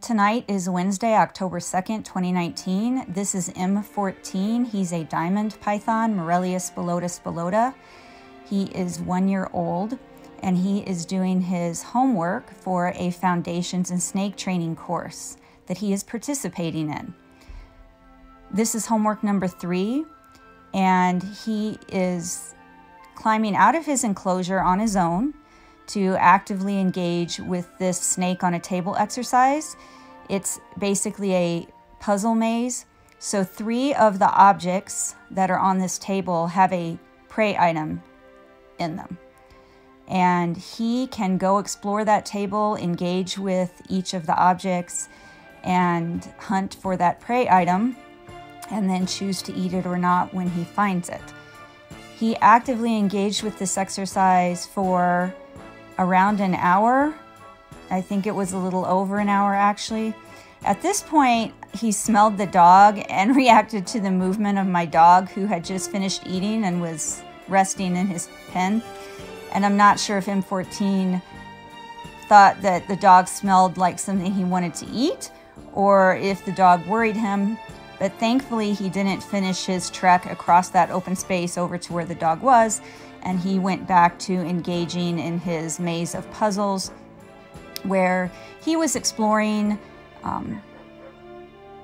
Tonight is Wednesday, October 2nd, 2019. This is M14. He's a diamond python, Morelia spilota spilota. He is one year old and he is doing his homework for a foundations and snake training course that he is participating in. This is homework number three, and he is climbing out of his enclosure on his own to actively engage with this snake on a table exercise. It's basically a puzzle maze. So, three of the objects that are on this table have a prey item in them. And he can go explore that table, engage with each of the objects, and hunt for that prey item, and then choose to eat it or not when he finds it. He actively engaged with this exercise for around an hour. I think it was a little over an hour actually. At this point, he smelled the dog and reacted to the movement of my dog who had just finished eating and was resting in his pen. And I'm not sure if M14 thought that the dog smelled like something he wanted to eat or if the dog worried him. But thankfully, he didn't finish his trek across that open space over to where the dog was and he went back to engaging in his maze of puzzles where he was exploring um,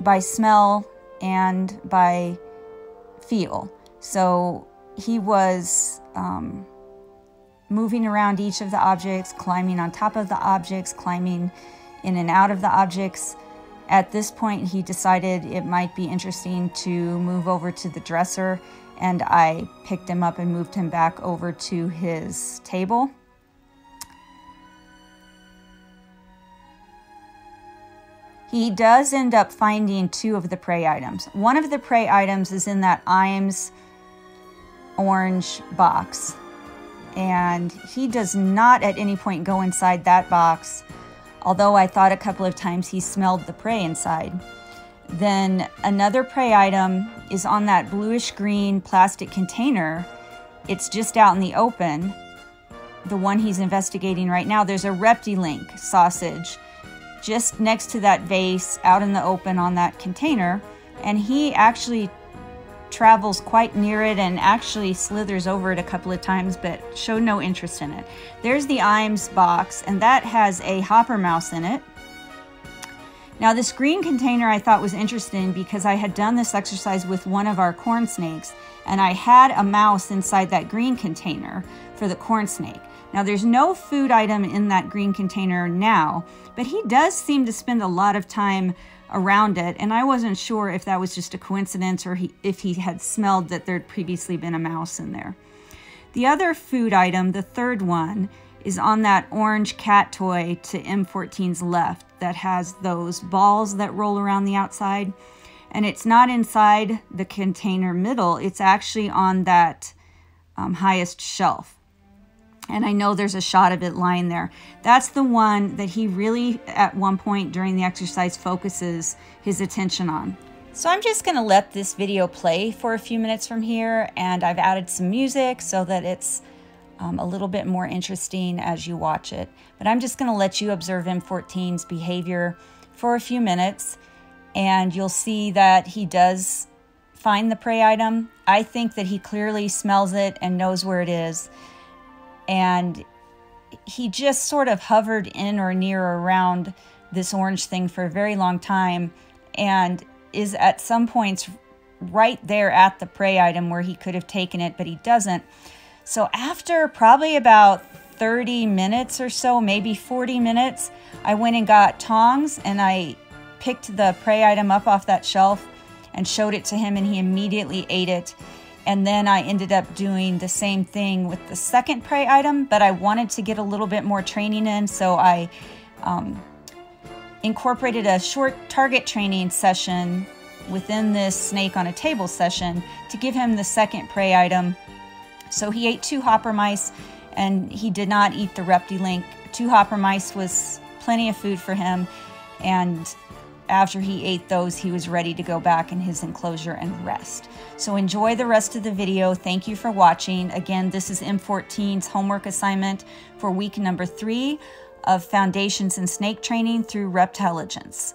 by smell and by feel. So he was um, moving around each of the objects, climbing on top of the objects, climbing in and out of the objects. At this point, he decided it might be interesting to move over to the dresser and I picked him up and moved him back over to his table. He does end up finding two of the prey items. One of the prey items is in that Iams orange box. And he does not at any point go inside that box, although I thought a couple of times he smelled the prey inside. Then another prey item is on that bluish green plastic container. It's just out in the open. The one he's investigating right now, there's a Reptilink sausage just next to that vase out in the open on that container. And he actually travels quite near it and actually slithers over it a couple of times, but showed no interest in it. There's the Iams box, and that has a hopper mouse in it. Now this green container I thought was interesting because I had done this exercise with one of our corn snakes and I had a mouse inside that green container for the corn snake. Now there's no food item in that green container now, but he does seem to spend a lot of time around it and I wasn't sure if that was just a coincidence or he, if he had smelled that there'd previously been a mouse in there. The other food item, the third one, is on that orange cat toy to M14's left that has those balls that roll around the outside. And it's not inside the container middle, it's actually on that um, highest shelf. And I know there's a shot of it lying there. That's the one that he really, at one point during the exercise, focuses his attention on. So I'm just going to let this video play for a few minutes from here, and I've added some music so that it's um, a little bit more interesting as you watch it. But I'm just going to let you observe M14's behavior for a few minutes, and you'll see that he does find the prey item. I think that he clearly smells it and knows where it is. And he just sort of hovered in or near or around this orange thing for a very long time and is at some points right there at the prey item where he could have taken it, but he doesn't. So after probably about 30 minutes or so, maybe 40 minutes, I went and got tongs and I picked the prey item up off that shelf and showed it to him, and he immediately ate it. And then I ended up doing the same thing with the second prey item, but I wanted to get a little bit more training in, so I um, incorporated a short target training session within this snake on a table session to give him the second prey item so he ate two hopper mice and he did not eat the Reptilink. Two hopper mice was plenty of food for him. And after he ate those, he was ready to go back in his enclosure and rest. So enjoy the rest of the video. Thank you for watching. Again, this is M14's homework assignment for week number three of foundations in snake training through Reptelligence.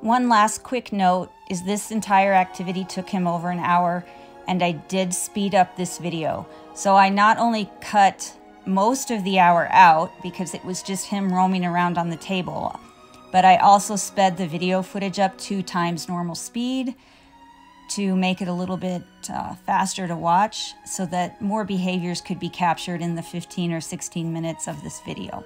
One last quick note is this entire activity took him over an hour and I did speed up this video. So I not only cut most of the hour out because it was just him roaming around on the table, but I also sped the video footage up two times normal speed to make it a little bit uh, faster to watch so that more behaviors could be captured in the 15 or 16 minutes of this video.